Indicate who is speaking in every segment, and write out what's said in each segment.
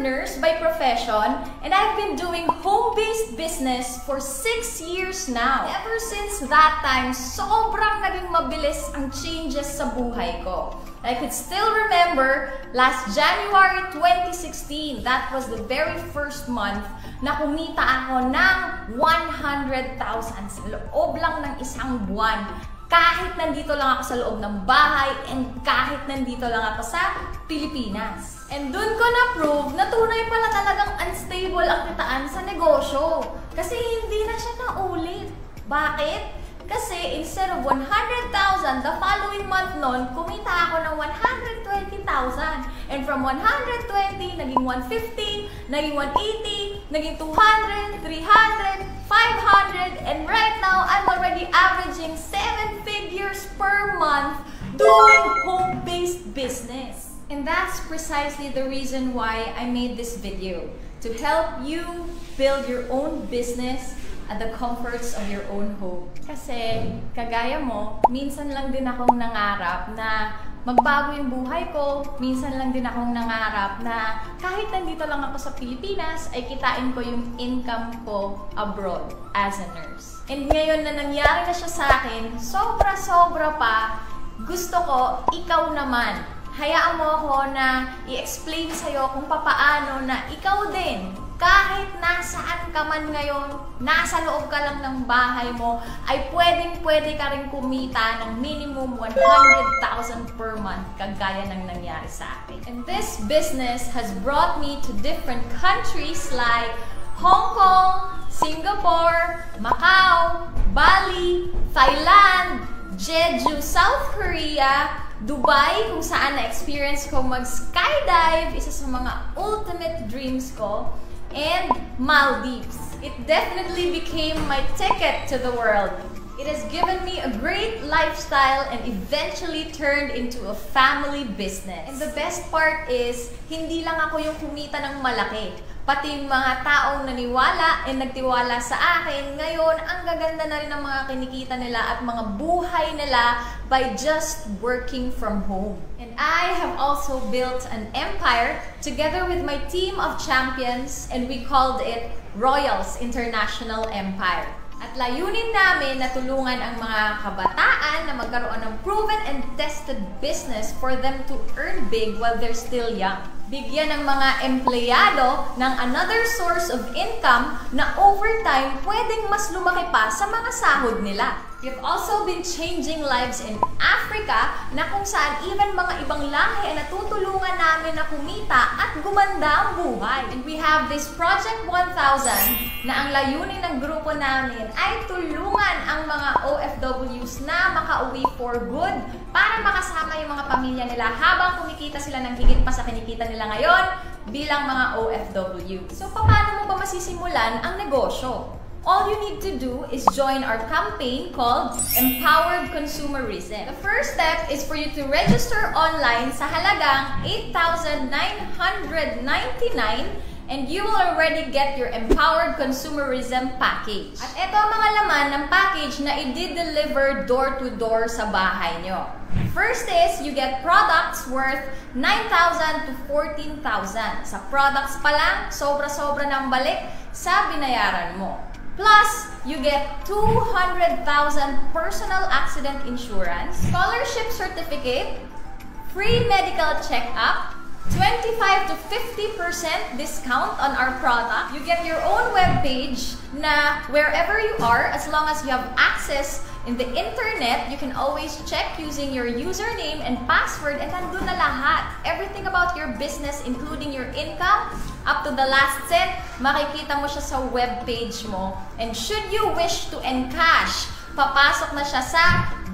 Speaker 1: nurse by profession and I've been doing home-based business for 6 years now. Ever since that time, sobrang naging mabilis ang changes sa buhay ko. I could still remember last January 2016, that was the very first month na kumita ako ng 100,000 sa loob lang ng isang buwan kahit nandito lang ako sa loob ng bahay and kahit nandito lang ako sa Pilipinas. And dun ko na-prove na tunay pala talagang unstable ang kitaan sa negosyo. Kasi hindi na siya naulit. Bakit? Kasi instead of 100,000, the following month nun, kumita ako ng 120,000. And from 120, naging 150, naging 180, naging 200, 300, 500, and right now, I'm already averaging 7 figures per month doing home-based business. And that's precisely the reason why I made this video. To help you build your own business at the comforts of your own home. Kasi, kagaya mo, minsan lang din akong nangarap na magbago yung buhay ko. Minsan lang din akong nangarap na kahit nandito lang ako sa Pilipinas, ay kitain ko yung income ko abroad as a nurse. And ngayon na nangyari na siya sa akin, sobra-sobra pa, gusto ko, ikaw naman, hayaan mo ako na i-explain sa'yo kung papaano na ikaw din, kahit nasaan ka man ngayon, nasa loob ka lang ng bahay mo, ay pwedeng-pwede ka rin kumita ng minimum 100,000 per month, kagaya ng nangyari sa akin. And this business has brought me to different countries like Hong Kong, Singapore, Macau, Bali, Thailand, Jeju, South Korea, Dubai, kung saan na-experience ko mag-skydive, isa sa mga ultimate dreams ko, and Maldives. It definitely became my ticket to the world. It has given me a great lifestyle and eventually turned into a family business. And the best part is, hindi lang ako yung kumita ng malaki. Pati yung mga taong naniwala and nagtiwala sa akin, ngayon, ang gaganda na rin ng mga kinikita nila at mga buhay nila by just working from home. And I have also built an empire together with my team of champions and we called it Royals International Empire. At layunin namin na tulungan ang mga kabataan na magkaroon ng proven and tested business for them to earn big while they're still young. Bigyan ng mga empleyado ng another source of income na over time pwedeng mas lumaki pa sa mga sahod nila. We've also been changing lives in Africa na kung saan even mga ibang lahi ay natutulungan namin na kumita at gumanda ang buhay. And we have this Project 1000 na ang layunin ng grupo namin ay tulungan ang mga OFWs na makauwi for good para makasama yung mga pamilya nila habang kumikita sila ng higit pa sa kinikita nila ngayon bilang mga OFW. So, paano mo ba masisimulan ang negosyo? All you need to do is join our campaign called Empowered Consumerism. The first step is for you to register online sa halagang 8,999 and you will already get your Empowered Consumerism package. At ito ang mga laman ng package na i-deliver door-to-door sa bahay nyo. First is, you get products worth 9,000 to 14,000. Sa products pa lang, sobra-sobra ng balik sa binayaran mo. Plus, you get 200,000 personal accident insurance, scholarship certificate, free medical checkup, 25 to 50% discount on our product. You get your own web page na wherever you are, as long as you have access in the internet, you can always check using your username and password and nandun na lahat. Everything about your business, including your income, up to the last cent, makikita mo siya sa web page mo. And should you wish to encash, papasok na siya sa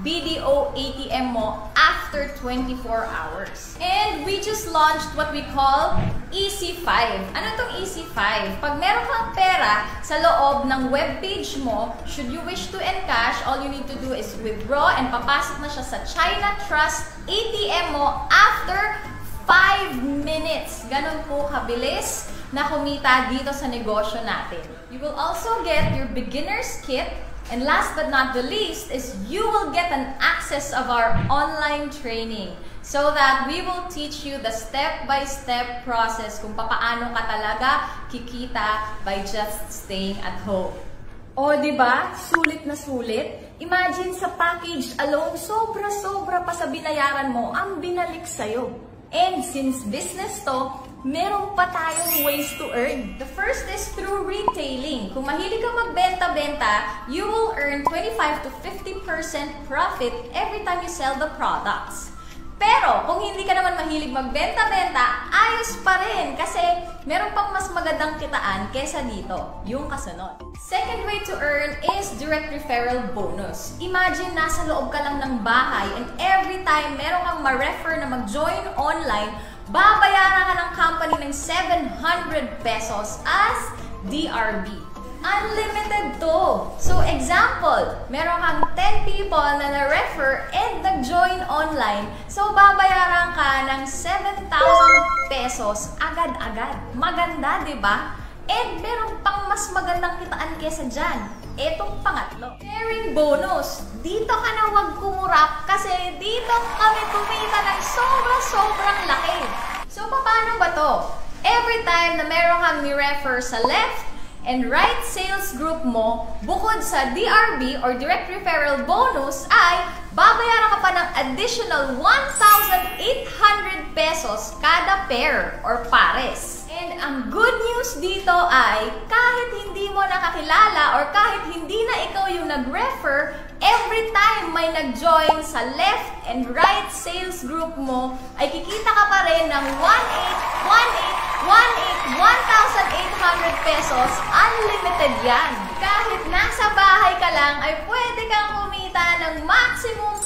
Speaker 1: BDO ATM mo after 24 hours. And we just launched what we call EC5. Ano tong EC5? Pag meron kang pera sa loob ng web page mo, should you wish to encash, all you need to do is withdraw and papasok na siya sa China Trust ATM mo after 5 minutes. Ganun po kabilis na kumita dito sa negosyo natin. You will also get your beginner's kit And last but not the least is you will get an access of our online training so that we will teach you the step-by-step process kung paano ka talaga kikita by just staying at home. O, di ba? Sulit na sulit. Imagine sa package alone, sobra-sobra pa sa binayaran mo ang binalik sa'yo. And since business to, meron pa tayong ways to earn. The first is through retailing. Kung mahilig ka magbenta-benta, you will earn 25 to 50% profit every time you sell the products. Pero, kung hindi ka naman mahilig magbenta-benta, ayos pa rin kasi meron pang mas magandang kitaan kesa dito, yung kasunod. Second way to earn is direct referral bonus. Imagine nasa loob ka lang ng bahay and every time meron kang ma-refer na mag-join online, babayaran ka ng company ng 700 pesos as DRB. Unlimited to. So example, meron kang 10 people na na-refer and nag-join online. So babayaran ka ng 7,000 pesos agad-agad. Maganda, di ba? And meron pang mas magandang kitaan kesa dyan. Etong pangatlo. Sharing bonus. Dito ka na wag kumurap kasi dito kami kumita ng sobra-sobrang laki. So, paano ba to? Every time na meron kang ni-refer sa left and right sales group mo, bukod sa DRB or Direct Referral Bonus ay babayaran ka pa ng additional 1,800 pesos kada pair or pares. And ang good news dito ay kahit hindi mo nakakilala or kahit hindi na ikaw yung nag-refer, every time may nag-join sa left and right sales group mo, ay kikita ka pa rin ng 1,800, 1,800, 1,800 pesos. Unlimited yan. Kahit nasa bahay ka lang, ay pwede kang kumita ng maximum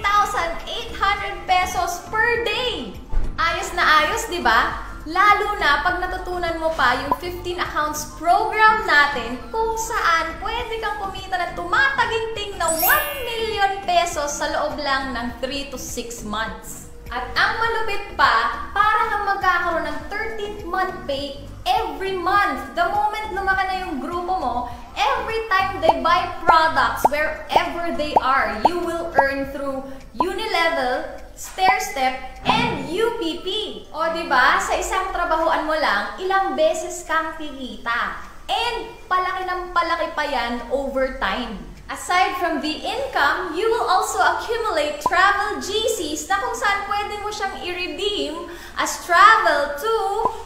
Speaker 1: 28,800 pesos per day. Ayos na ayos, di ba? Lalo na pag natutunan mo pa yung 15 accounts program natin kung saan pwede kang kumita ng tumataginting na 1 million pesos sa loob lang ng 3 to 6 months. At ang malupit pa, para kang magkakaroon ng 13th month pay every month. The moment lumaki na yung grupo mo, every time they buy products wherever they are, you will earn through Unilevel, stair-step, and UPP. O, ba? Sa isang trabahoan mo lang, ilang beses kang kikita. And palaki ng palaki pa yan over time. Aside from the income, you will also accumulate travel GCs na kung saan pwede mo siyang i-redeem as travel to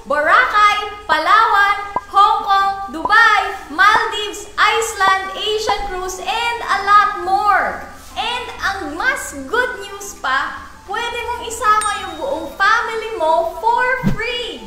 Speaker 1: Boracay, Palawan, Hong Kong, Dubai, Maldives, Iceland, Asian Cruise, and a lot more. And ang mas good news pa, pwede mong isama yung buong family mo for free.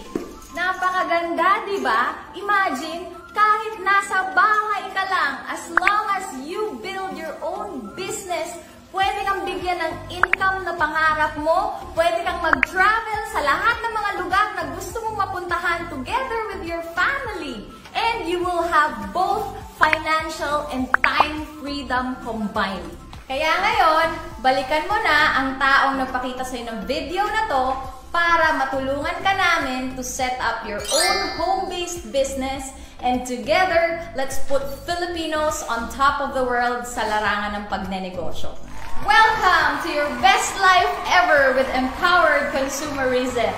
Speaker 1: Napakaganda, di ba? Imagine, kahit nasa bahay ka lang, as long as you build your own business, pwede kang bigyan ng income na pangarap mo, pwede kang mag-travel sa lahat ng mga lugar na gusto mong mapuntahan together with your family. And you will have both financial and time freedom combined. Kaya ngayon, balikan mo na ang taong nagpakita sa'yo ng video na to para matulungan ka namin to set up your own home-based business and together, let's put Filipinos on top of the world sa larangan ng pagnenegosyo. Welcome to your best life ever with empowered consumerism.